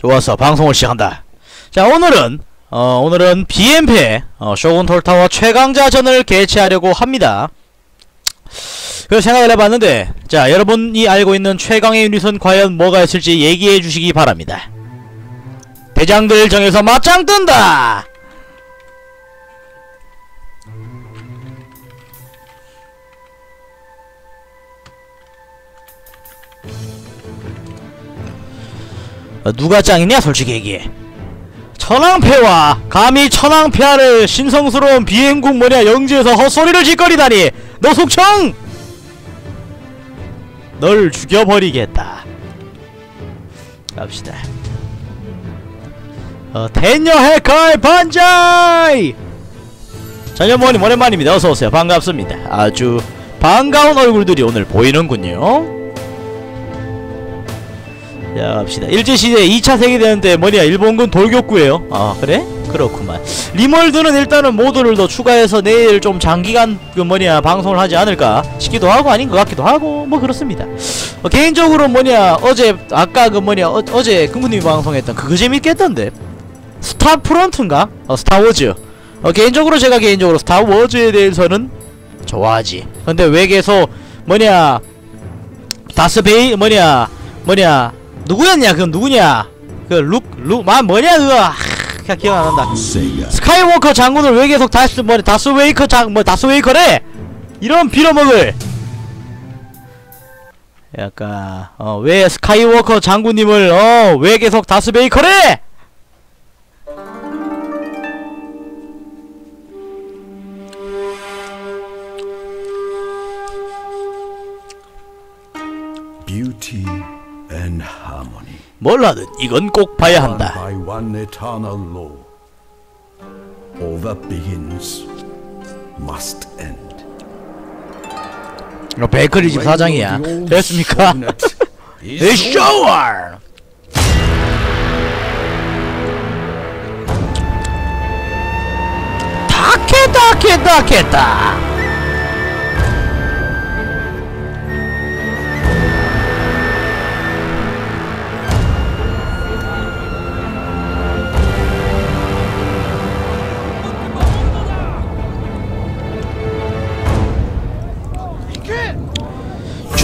좋았어 방송을 시작한다. 자 오늘은 어 오늘은 BMP 어, 쇼군 톨타워 최강자전을 개최하려고 합니다. 그래서 생각을 해봤는데 자 여러분이 알고 있는 최강의 유닛은 과연 뭐가 있을지 얘기해 주시기 바랍니다. 대장들 정해서 맞짱 뜬다 누가 짱이냐 솔직히 얘기해. 천황폐와 감히 천황폐하를 신성스러운 비행국 뭐냐 영지에서 헛소리를 짓거리다니. 너 속청! 널 죽여버리겠다. 갑시다. 어, 텐녀 해커의 반자이! 전현모님 오랜만입니다. 어서오세요. 반갑습니다. 아주 반가운 얼굴들이 오늘 보이는군요 자 갑시다. 일제시대 2차 세계대전 때 뭐냐? 일본군 돌격구예요. 아 그래? 그렇구만. 리멀드는 일단은 모드를 더 추가해서 내일 좀 장기간 그 뭐냐 방송을 하지 않을까 싶기도 하고 아닌 것 같기도 하고 뭐 그렇습니다. 어, 개인적으로 뭐냐 어제 아까 그 뭐냐 어, 어제 금구님이 방송했던 그거 재밌겠던데? 스타프론트인가? 어 스타워즈. 어 개인적으로 제가 개인적으로 스타워즈에 대해서는 좋아하지. 근데 왜 계속 뭐냐 다스베이 뭐냐 뭐냐 누구였냐? 그건 누구냐? 그 룩룩아 뭐냐 그거? 하, 기억 안 난다. 스카이워커 장군을 왜 계속 다스 뭐 다스웨이커 장뭐 다스웨이커래? 이런 빌어먹을! 약간 어 왜 스카이워커 장군님을 어 왜 계속 다스베이커래 몰라든 이건 꼭 봐야 한다. 어, 베이커리 집 사장이야 됐습니까? 이 쇼월 다케다 케다 케다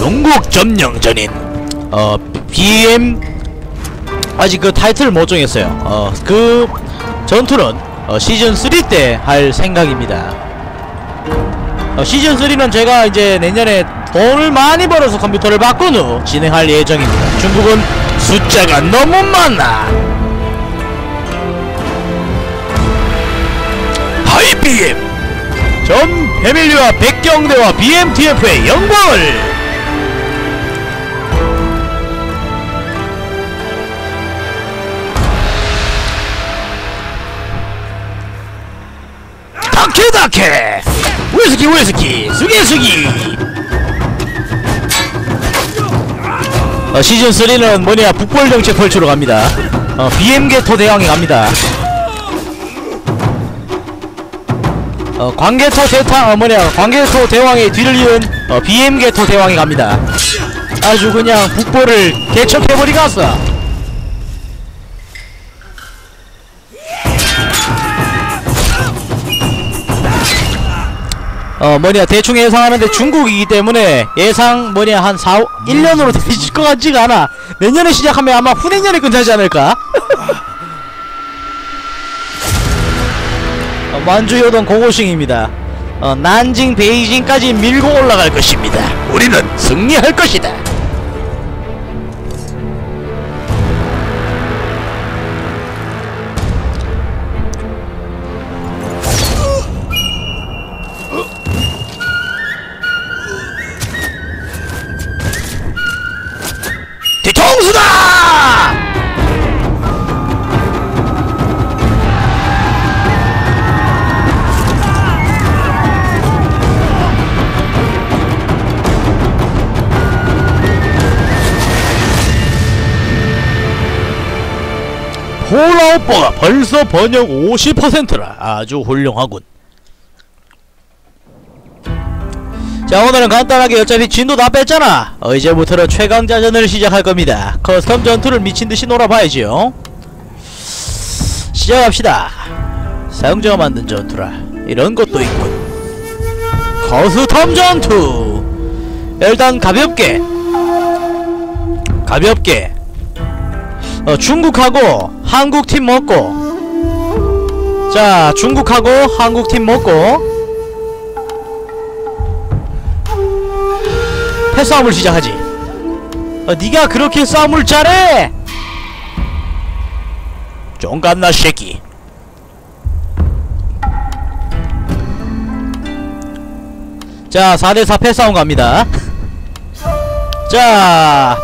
중국 점령전인 어 BM 아직 그 타이틀을 못 정했어요. 어 그 전투는 어, 시즌 3 때 할 생각입니다. 어, 시즌 3는 제가 이제 내년에 돈을 많이 벌어서 컴퓨터를 바꾼 후 진행할 예정입니다. 중국은 숫자가 너무 많아. 하이 BM 전 패밀리와 백경대와 BMTF의 영광을 다케. 다케 위스키 위스키. 수기 수기. 어, 시즌 3는 뭐냐 북벌 정책 펼치러 갑니다. 어, BM 개토 대왕이 갑니다. 어, 광개토 대탕 어, 뭐냐 광개토 대왕의 뒤를 이은 어, BM 개토 대왕이 갑니다. 아주 그냥 북벌을 개척해버리겠어 어 뭐냐 대충 예상하는데 중국이기 때문에 예상 뭐냐 한 4, 1년으로 되질 것 같지가 않아. 내년에 시작하면 아마 후내년에 끝나지 않을까? 어, 만주요동 고고싱입니다. 어, 난징 베이징까지 밀고 올라갈 것입니다. 우리는 승리할 것이다! 폴라오퍼가 벌써 번역 50%라 아주 훌륭하군. 자 오늘은 간단하게 어차피 진도 다 뺐잖아. 어 이제부터는 최강자전을 시작할 겁니다. custom 전투를 미친듯이 놀아봐야지요. 시작합시다. 사용자가 만든 전투라 이런 것도 있군. custom 전투! 일단 가볍게. 가볍게 어, 중국하고 한국 팀 먹고. 자 중국하고 한국 팀 먹고. 패싸움을 시작하지. 어, 네가 그렇게 싸움을 잘해! 쫑갓나 새끼. 자 4대4 패싸움 갑니다. 자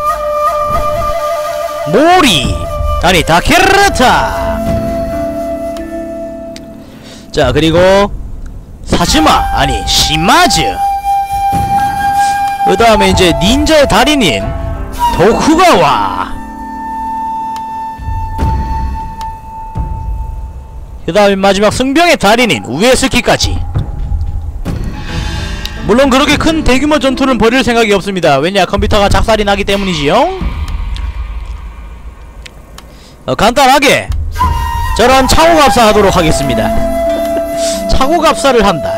모리. 아니 다케르타. 자 그리고 사즈마. 아니 시마즈. 그 다음에 이제 닌자의 달인인 도쿠가와. 그 다음에 마지막 승병의 달인인 우에스키까지. 물론 그렇게 큰 대규모 전투는 벌일 생각이 없습니다. 왜냐 컴퓨터가 작살이 나기 때문이지요 어, 간단하게 저런 차고갑사 하도록 하겠습니다. 차고갑사를 한다.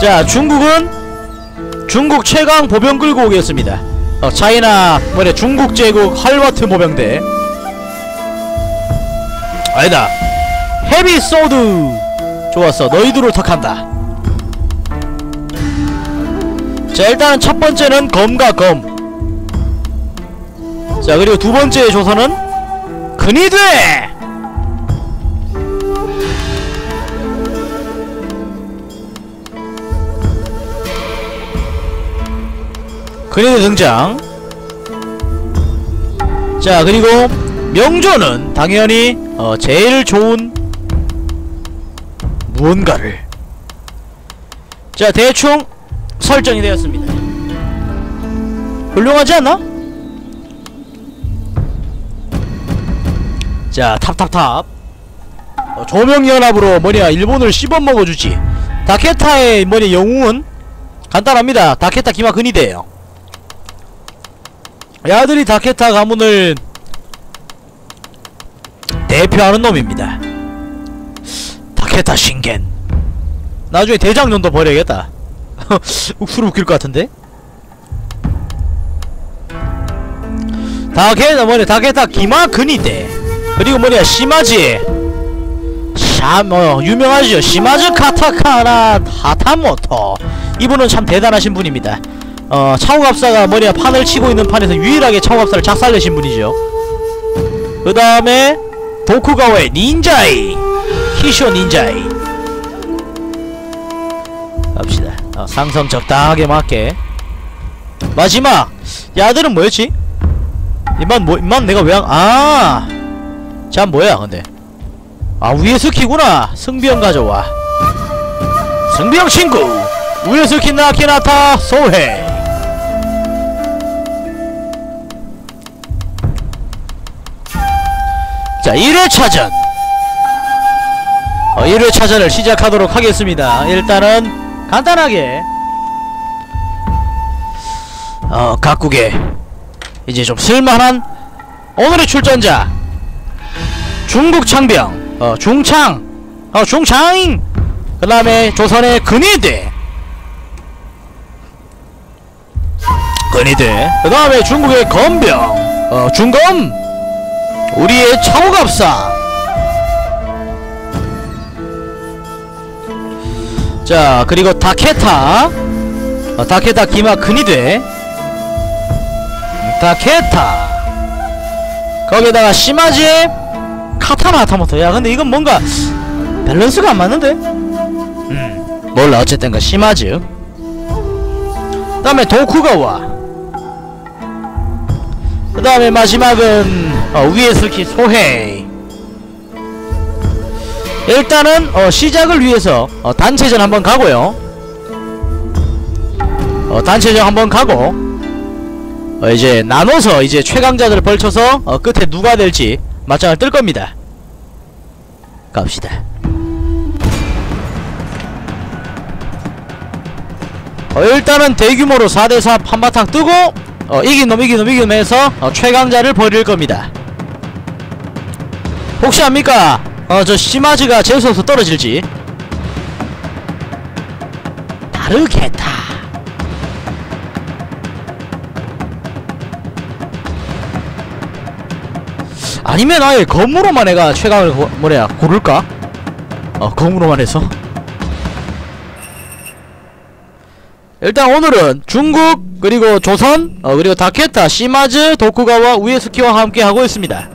자 중국은 중국 최강 보병 끌고 오겠습니다. 어, 차이나 뭐래 중국 제국 할와트 보병대. 아니다. 헤비 소드. 좋았어. 너희들을 턱한다. 자 일단은 첫 번째는 검과 검 자 그리고 두 번째 조선은 근위돼 근위대 등장. 자 그리고 명조는 당연히 어, 제일 좋은 무언가를. 자 대충 설정이 되었습니다. 훌륭하지 않나? 자 탑탑탑. 어, 조명연합으로 뭐냐 일본을 씹어먹어주지. 다케타의 뭐냐 영웅은 간단합니다. 다케타 기마 근위대예요 야들이 다케타 가문을 대표하는 놈입니다. 다케타 신겐. 나중에 대장년도 버려야겠다. 욱수로 웃길 것 같은데? 다케타 뭐냐 다케타 기마 근위대 그리고 뭐냐 시마지. 샤뭐 유명하죠. 시마즈 카타카나 하타모토. 이분은 참 대단하신 분입니다. 어 차오갑사가 뭐냐 판을 치고 있는 판에서 유일하게 차오갑사를 작살내신 분이죠. 그 다음에 도쿠가와의 닌자이. 히쇼 닌자이. 갑시다. 어, 상성 적당하게 맞게. 마지막. 야들은 뭐였지? 이만 뭐 이만 내가 왜 안 아! 자 뭐야 근데? 아 우에스키구나. 승비형 가져와. 승비형 친구. 우에스키 나 키나타 소해. 자 1회차전. 어, 1회차전을 시작하도록 하겠습니다. 일단은 간단하게. 어 각국에 이제 좀 쓸만한 오늘의 출전자 중국 창병 어 중창 어 중창 그 다음에 조선의 근위대. 근위대. 그 다음에 중국의 검병 어 중검. 우리의 차오갑사. 자 그리고 다케타. 어, 다케타 기마 근위대. 다케타. 거기다가 시마지 카타나 타모토 야 근데 이건 뭔가 밸런스가 안 맞는데? 음 몰라. 어쨌든 그 시마즈 그 다음에 도쿠가 와. 그 다음에 마지막은 어, 우에스키 소헤이. 일단은 어, 시작을 위해서 어, 단체전 한번 가고요. 어, 단체전 한번 가고 어, 이제 나눠서 이제 최강자들을 벌쳐서 어, 끝에 누가 될지 맞짱을 뜰 겁니다. 갑시다. 어, 일단은 대규모로 4대4 한바탕 뜨고 어, 이긴 놈 이긴 놈 이긴 놈 해서 어, 최강자를 벌일 겁니다. 혹시 압니까? 어 저 시마즈가 제우스로서 떨어질지 다르겠다 아니면 아예 검으로만 해가 최강을 고, 뭐냐 고를까? 어 검으로만 해서? 일단 오늘은 중국 그리고 조선 어 그리고 다케타 시마즈 도쿠가와 우에스키와 함께 하고 있습니다.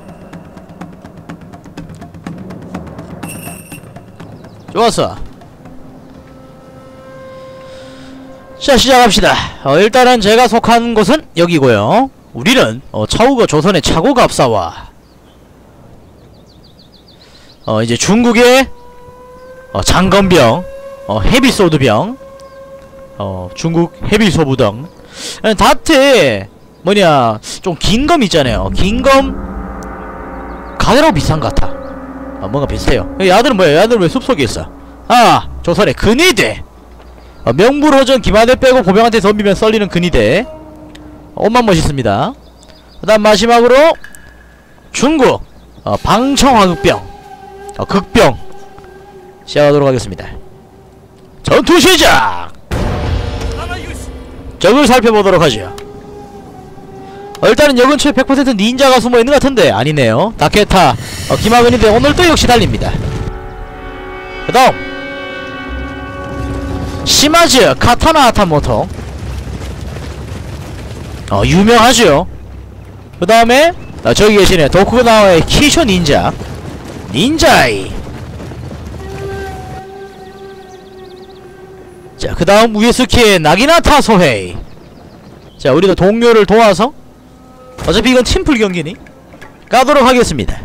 좋았어. 자 시작합시다. 어, 일단은 제가 속한 곳은 여기고요. 우리는 어, 차우가 조선의 차고갑사와 어 이제 중국의 어, 장검병 어, 헤비소드병 어 중국 헤비소부등 다트 뭐냐 좀 긴 검 있잖아요. 긴 검 가느라고 비싼 것 같아. 어, 뭔가 비슷해요. 야들은 뭐야 야들은 왜 숲속에 있어? 아 조선의 근위대. 어, 명불허전 기마대 빼고 고병한테 덤비면 썰리는 근위대. 어, 옷만 멋있습니다. 그 다음 마지막으로 중국 어, 방청화극병 어, 극병 시작하도록 하겠습니다. 전투 시작! 적을 살펴보도록 하죠. 어, 일단은 여 근처에 100% 닌자가 숨어있는 것 같은데 아니네요. 다케타 어, 기마근인데 오늘도 역시 달립니다. 그 다음 시마즈 카타나 아타모토. 어 유명하죠. 그 다음에 어, 저기 계시네. 도쿠나와의 키쇼 닌자 닌자이 자, 그 다음 우에스키의 나기나타 소헤이. 자, 우리도 동료를 도와서 어차피 이건 팀플 경기니 까도록 하겠습니다.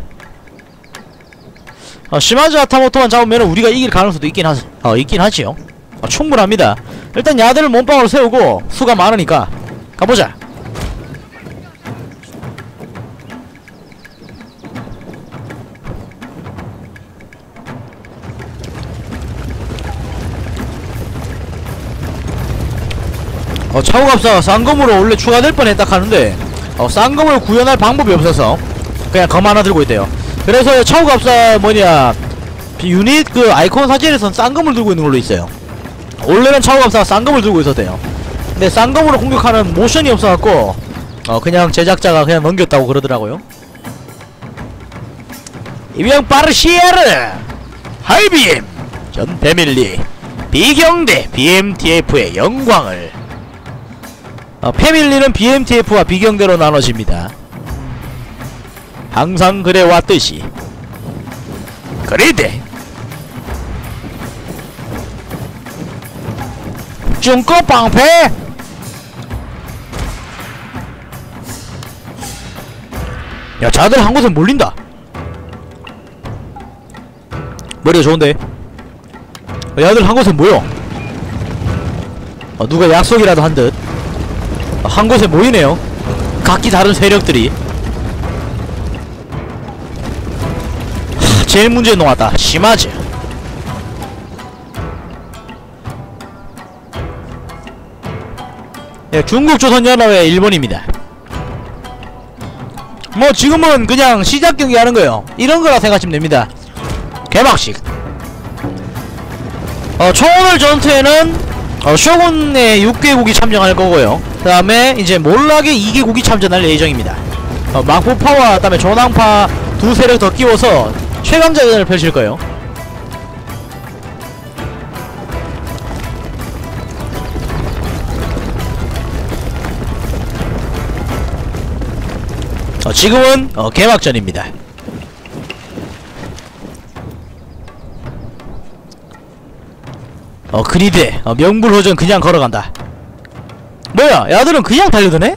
어, 시마즈 아타모토만 잡으면 우리가 이길 가능성도 있긴 하, 어, 있긴 하지요. 어, 충분합니다. 일단 야들을 몸빵으로 세우고 수가 많으니까 가보자. 어, 차고갑사가 쌍검으로 원래 추가될 뻔했다 하는데 어, 쌍검을 구현할 방법이 없어서 그냥 검 하나 들고 있대요. 그래서 차고갑사 뭐냐 비- 유닛 그 아이콘 사진에선 쌍검을 들고 있는 걸로 있어요. 원래는 차고갑사가 쌍검을 들고 있었대요. 근데 쌍검으로 공격하는 모션이 없어갖고 어 그냥 제작자가 그냥 넘겼다고 그러더라고요. 이병 파르시에르 하이빔 전 패밀리 비경대 BMTF의 영광을 어, 패밀리는 BMTF와 비경대로 나눠집니다. 항상 그래 왔듯이. 그리대 중국 방패! 야 자들 한 곳에 몰린다. 머리가 좋은데? 어, 야들 한 곳에 모여. 어, 누가 약속이라도 한듯 한 곳에 모이네요. 각기 다른 세력들이. 하, 제일 문제 놓았다. 심하지. 예, 중국 조선연합의 일본입니다. 뭐 지금은 그냥 시작 경기 하는 거예요. 이런 거라 생각하시면 됩니다. 개막식. 어, 총오늘 전투에는 어, 쇼군의 6개국이 참전할 거고요. 그 다음에 이제 몰락의 2개 국이 참전할 예정입니다. 어, 막부파와 그다음에 조낭파 두 세력 더 끼워서 최강자전을 펼칠 거예요. 어, 지금은 어, 개막전입니다. 어 그리드 어, 명불호전 그냥 걸어간다 뭐야 야들은 그냥 달려드네?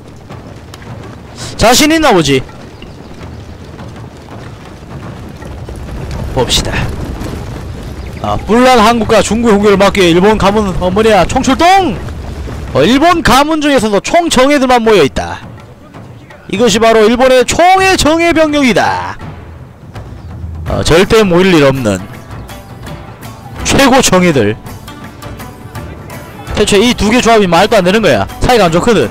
자신 있나 보지? 봅시다. 아 뿔난 한국과 중국 홍교를 막기 위해 일본 가문 어 뭐냐 총출동! 어 일본 가문 중에서도 총정예들만 모여있다. 이것이 바로 일본의 총의 정예 병력이다. 어 절대 모일 일 없는 최고 정예들 대체 이 두 개 조합이 말도 안 되는 거야. 사이가 안 좋거든.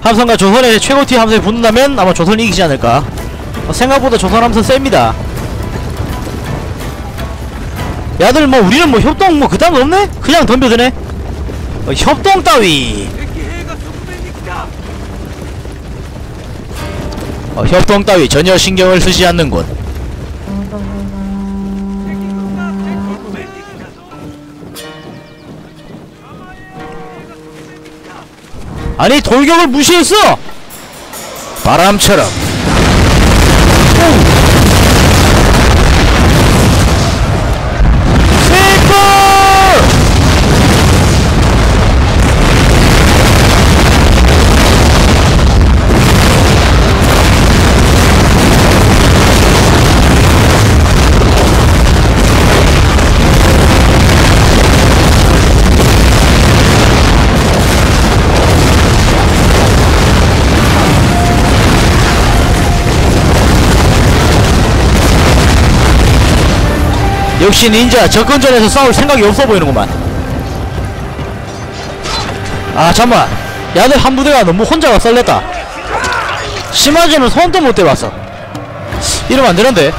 함선과 조선의 최고티 함선이 붙는다면 아마 조선이 이기지 않을까 어, 생각보다 조선 함선 셉니다 야들 뭐 우리는 뭐 협동 뭐 그다음 없네? 그냥 덤벼드네 어, 협동 따위 어, 협동 따위 전혀 신경을 쓰지 않는군 아니 돌격을 무시했어. 바람처럼 역시 닌자 접근전에서 싸울 생각이 없어 보이는구만. 아 잠만. 야들 한 부대가 너무 혼자가 썰렸다. 심하지는 손도 못 대봤어. 이러면 안되는데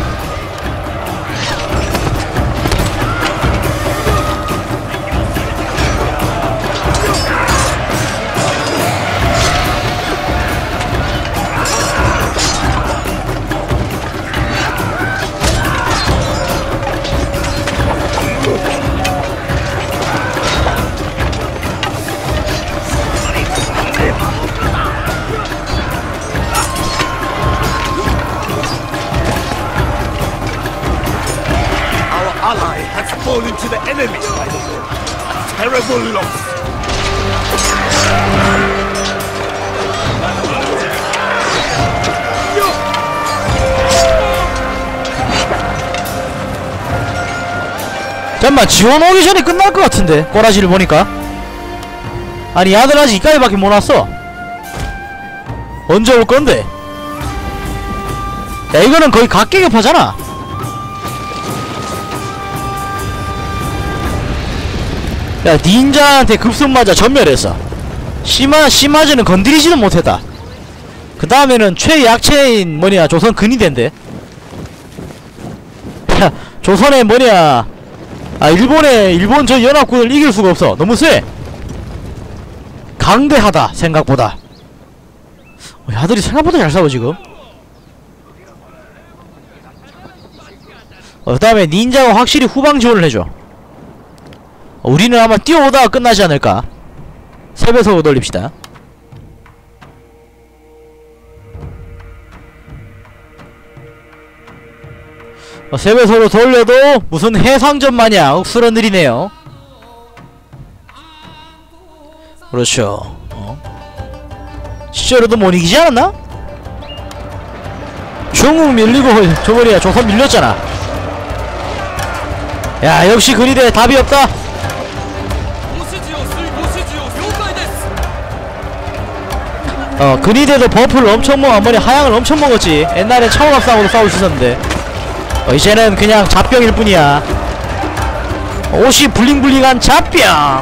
ally has fallen to the enemy, terrible loss. 잠만 지원 오기 전에 끝날 것 같은데 꼬라지를 보니까. 아니 야들 아직 이까지밖에 못 왔어. 언제 올 건데? 야 이거는 거의 각계급하잖아 야 닌자한테 급속 맞아 전멸했어 시마 시마즈는 건드리지도 못했다. 그 다음에는 최약체인 뭐냐 조선 근위대인데. 야 조선의 뭐냐. 아 일본의 일본 저 연합군을 이길 수가 없어. 너무 세. 강대하다 생각보다. 어, 야들이 생각보다 잘 싸워 지금. 어, 그 다음에 닌자가 확실히 후방 지원을 해줘. 어, 우리는 아마 뛰어오다가 끝나지 않을까? 세배속으로 돌립시다. 어, 세배속으로 돌려도 무슨 해상전 마냥 억수로 느리네요. 그렇죠. 어? 실제로도 못 이기지 않았나? 중국 밀리고 저번에 조선 밀렸잖아. 야 역시 근위대 답이 없다 어 그리드도 버프를 엄청 먹어 아무리 하향을 엄청 먹었지. 옛날엔 처음합상으로 싸울 수 있었는데. 어, 이제는 그냥 잡병일 뿐이야. 옷이 블링블링한 잡병.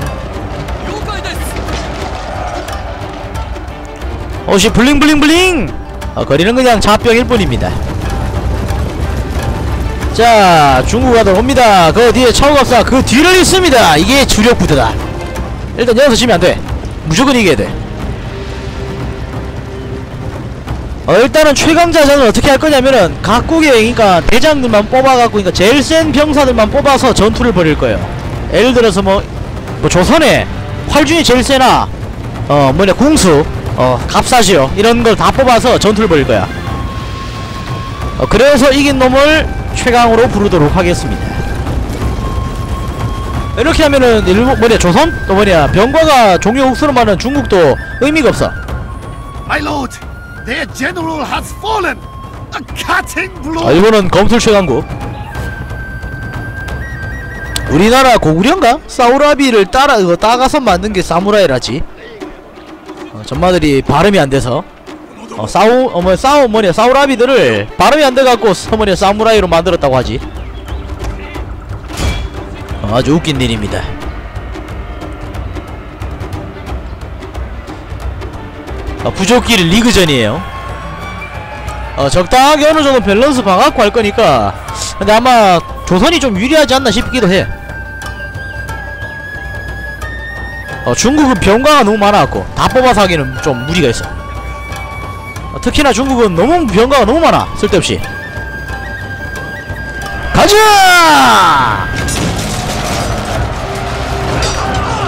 옷이 블링블링블링. 어, 거리는 그냥 잡병일 뿐입니다. 자 중국 아들 옵니다. 그 뒤에 차우갑사 그 뒤를 있습니다. 이게 주력 부대다. 일단 여기서 지면 안돼. 무조건 이겨야 돼. 어, 일단은 최강자전을 어떻게 할 거냐면은 각국의 그러니까 대장들만 뽑아갖고 그러니까 제일 센 병사들만 뽑아서 전투를 벌일 거예요. 예를 들어서 뭐, 뭐 조선에 활중이 제일 세나 어 뭐냐 궁수 어 갑사시오 이런 걸 다 뽑아서 전투를 벌일 거야. 어 그래서 이긴 놈을 최강으로 부르도록 하겠습니다. 이렇게 하면은 일본 뭐냐 조선? 또 뭐냐 병과가 종료 흑수로만은 중국도 의미가 없어. My lord, their general has fallen. A cutting 아 blow. 일본은 검술 최강국 우리나라 고구려인가? 사우라비를 따라 이거 따가서 만든 게 사무라이라지 어, 전마들이 발음이 안 돼서 어 사우 어머 사우 뭐냐 사우라비들을 발음이 안 돼갖고 서머냐 사무라이로 만들었다고 하지 어, 아주 웃긴 일입니다 어, 부족끼리 리그전이에요. 어 적당하게 어느 정도 밸런스 봐갖고 할 거니까. 근데 아마 조선이 좀 유리하지 않나 싶기도 해. 어, 중국은 병가가 너무 많아갖고 다 뽑아서 하기는 좀 무리가 있어. 어, 특히나 중국은 너무 병가가 너무 많아. 쓸데없이. 가자!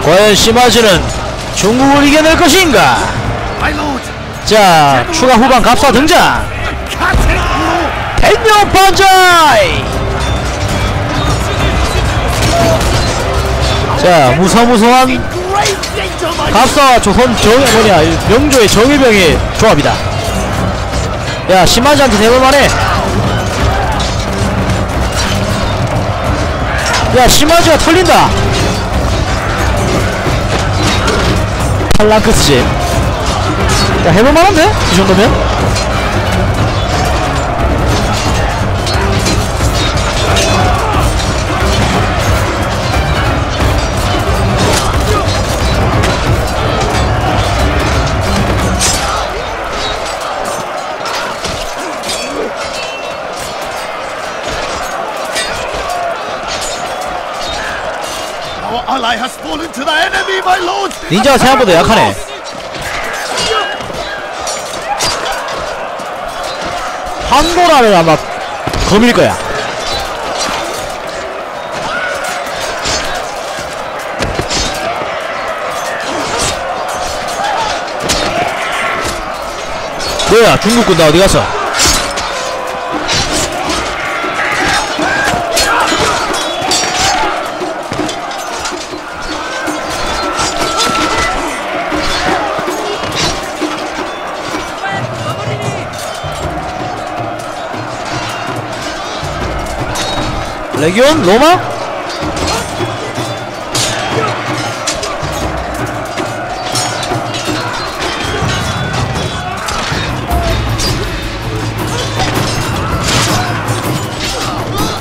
과연 시마즈는 중국을 이겨낼 것인가? 자, 추가 후반 갑사 등장! 백명 번자이! 자, 무서무서한 갑사와 조선 정, 뭐냐, 이 명조의 정일병의 조합이다. 야, 시마즈한테 대볼만해. 야, 시마즈가 털린다. 팔랑크스지. 야, 해볼만한데? 이 정도면? 닌자가 생각보다 약하네. 판도라를 아마 검일 거야. 뭐야 중국군 나 어디 갔어? 레기온 로마?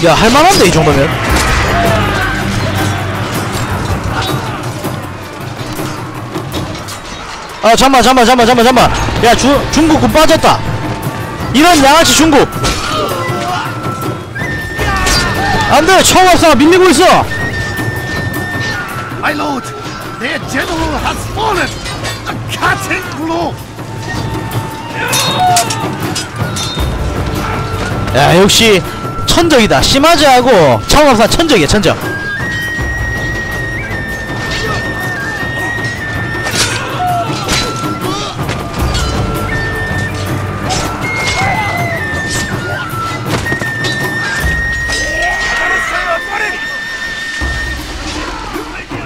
야 할만한데 이 정도면. 아 잠만 잠만 잠만 잠만 잠만. 야 주, 중국 군 빠졌다. 이런 양아치 중국 안돼 청업사가 밀리고 있어 My lord, their general has fallen. A cutting blow. 야 역시 천적이다 시마즈하고 청업사 천적이야 천적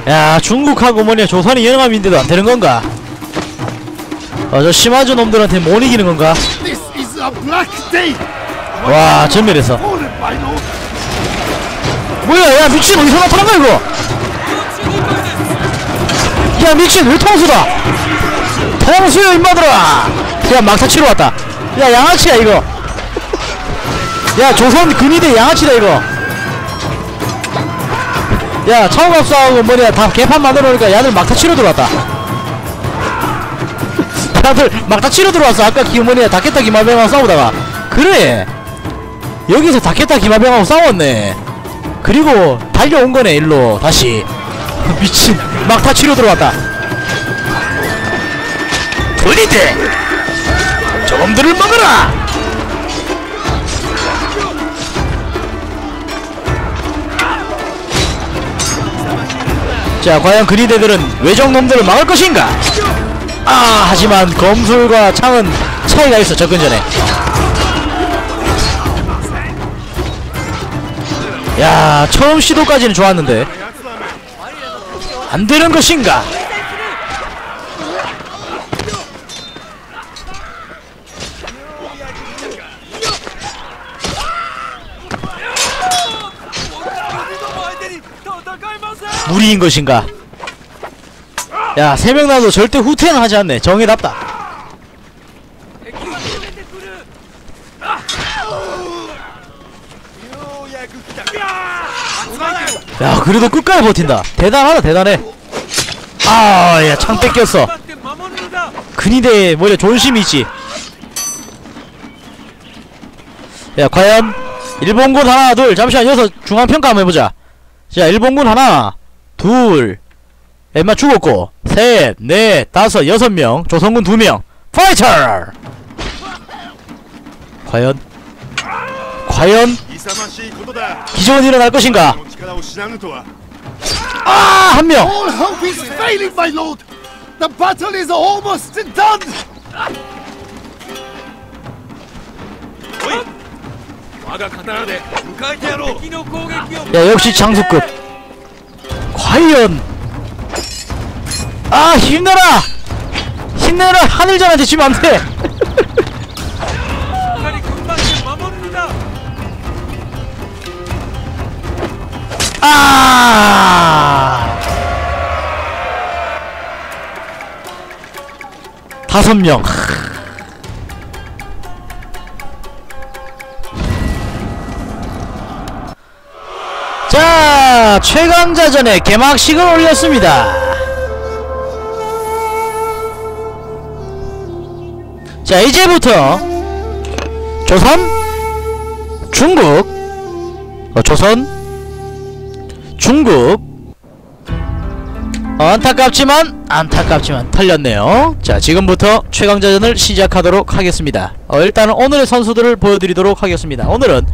야 중국하고 뭐냐 조선이 영함인데도 안 되는 건가? 어저 시마즈 놈들한테 못 이기는 건가. 와 lord. 뭐야 야 미친 어디서 나타난 거야 이거? 야 미친 왜 통수다? 통수야 임마들아. 야 막타 치러 왔다. 야 양아치야 이거. 야 조선 근위대 양아치다 이거 야 차우갑사하고 뭐냐 다 개판 만들어 놓으니까 야들 막타 치러 들어왔다. 야들 막타 치러 들어왔어. 아까 기 뭐냐 다케타 기마병하고 싸우다가. 그래. 여기서 다케타 기마병하고 싸웠네. 그리고 달려온 거네 일로. 다시. 미친. 막타 치러 들어왔다. 돌리대! 저놈들을 먹어라 자 과연 그리대들은 외적놈들을 막을 것인가? 아 하지만 검술과 창은 차이가 있어 접근 전에. 야 처음 시도까지는 좋았는데. 안 되는 것인가 무리인 것인가? 야 세 명 나도 절대 후퇴는 하지 않네. 정해답다. 야 그래도 끝까지 버틴다. 대단하다 대단해. 아야 창 뺏겼어. 근이대 뭐냐 존심이지. 야 과연 일본군 하나 둘 잠시만 여기서 중앙평가 한번 해보자. 자 일본군 하나. 둘 엠마 죽었고 셋, 넷, 다섯, 여섯 명 조성군 두 명 파이터! 과연? 과연? 기존이 일어날 것인가? 아! 한 명! 야 역시 장수급 과연? 아 힘내라! 힘내라! 하늘전한테 지면 안돼. 다섯 명. 자, 최강자전의 개막식을 올렸습니다. 자, 이제부터 조선, 중국, 어, 조선, 중국. 어, 안타깝지만 안타깝지만 털렸네요. 자 지금부터 최강자전을 시작하도록 하겠습니다. 어, 일단은 오늘의 선수들을 보여드리도록 하겠습니다. 오늘은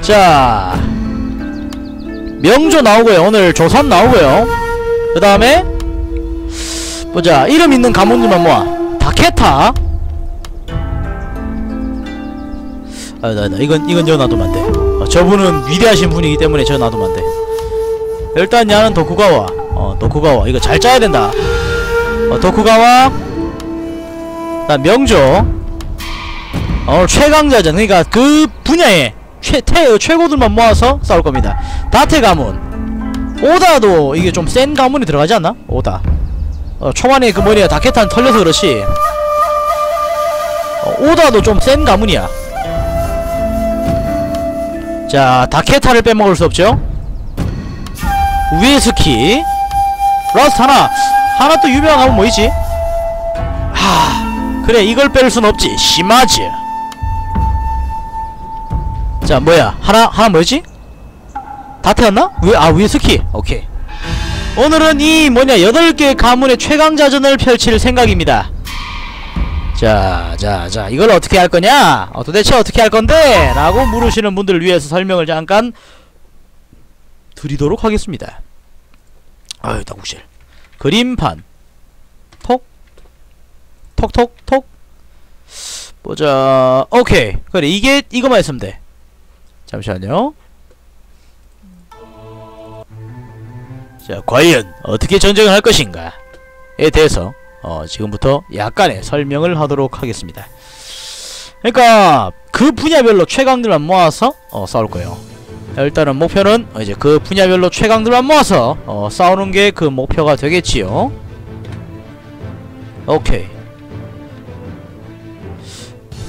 자 명조 나오고요 오늘 조선 나오고요 그 다음에 보자 이름 있는 가문들만 모아 다케타 아, 나, 나, 이건, 이건 저 놔두면 안 돼. 어, 저분은 위대하신 분이기 때문에 저 놔두면 안 돼. 일단 야는 도쿠가와. 어, 도쿠가와. 이거 잘 짜야 된다. 어, 도쿠가와. 나 명조. 어, 최강자전. 그니까 그 분야에 최, 태, 최고들만 모아서 싸울 겁니다. 다테 가문. 오다도 이게 좀 센 가문이 들어가지 않나? 오다. 어, 초반에 그 뭐냐, 다케탄 털려서 그렇지. 어, 오다도 좀 센 가문이야. 자, 다케타를 빼먹을 수 없죠? 우에스키 last 하나 하나 또 유명한 가문 뭐 있지? 하 그래 이걸 뺄 순 없지 시마즈 자 뭐야 하나 하나 뭐였지? 다테였나? 위, 아 우에스키 오케이 오늘은 이 뭐냐 8개 가문의 최강자전을 펼칠 생각입니다 자, 자, 자, 이걸 어떻게 할 거냐? 어, 도대체 어떻게 할 건데? 라고 물으시는 분들을 위해서 설명을 잠깐 드리도록 하겠습니다. 아유, 당구실. 그림판. 톡. 톡, 톡, 톡. 보자. 오케이. 그래, 이게, 이거만 했으면 돼. 잠시만요. 자, 과연 어떻게 전쟁을 할 것인가? 에 대해서 어, 지금부터 약간의 설명을 하도록 하겠습니다. 그러니까 그 분야별로 최강들만 모아서 어, 싸울 거예요. 일단은 목표는 어, 이제 그 분야별로 최강들만 모아서 어, 싸우는 게 그 목표가 되겠지요. 오케이.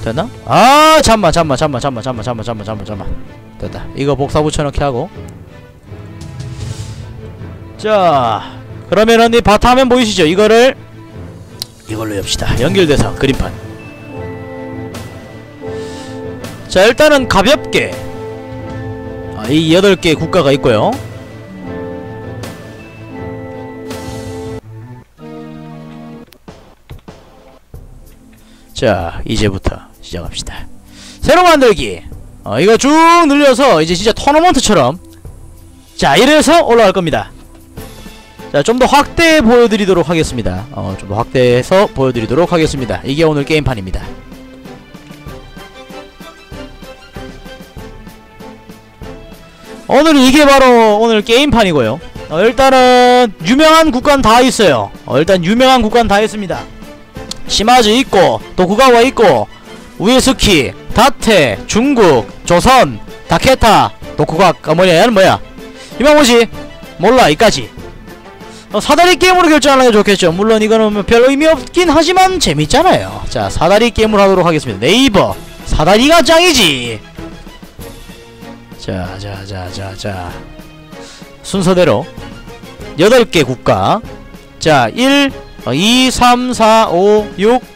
됐나? 아 잠만 잠만 잠만 잠만 잠만 잠만 잠만 잠만 잠만. 됐다. 이거 복사 붙여넣기 하고. 자 그러면은 이 바탕화면 보이시죠? 이거를 이걸로 엽시다. 연결돼서 그림판. 자 일단은 가볍게. 아, 이 8개 국가가 있고요. 자 이제부터 시작합시다 새로 만들기 어, 이거 쭉 늘려서 이제 진짜 토너먼트처럼 자 이래서 올라갈 겁니다 자, 좀 더 확대해 보여드리도록 하겠습니다. 어, 좀 더 확대해서 보여드리도록 하겠습니다. 이게 오늘 게임판입니다. 오늘 이게 바로 오늘 게임판이고요. 어, 일단은 유명한 국가는 다 있어요. 어, 일단 유명한 국가는 다 있습니다. 시마즈 있고 도쿠가와 있고 우에스키, 다테, 중국, 조선, 다케타, 도쿠가, 아 뭐냐 얘는 뭐야? 뭐지? 몰라 이까지. 어, 사다리 게임으로 결정하는 게 좋겠죠. 물론 이거는 뭐별 의미 없긴 하지만 재밌잖아요. 자, 사다리 게임을 하도록 하겠습니다. 네이버 사다리가 짱이지. 자, 자, 자, 자, 자. 순서대로 8개 국가. 자, 1, 어, 2, 3, 4, 5, 6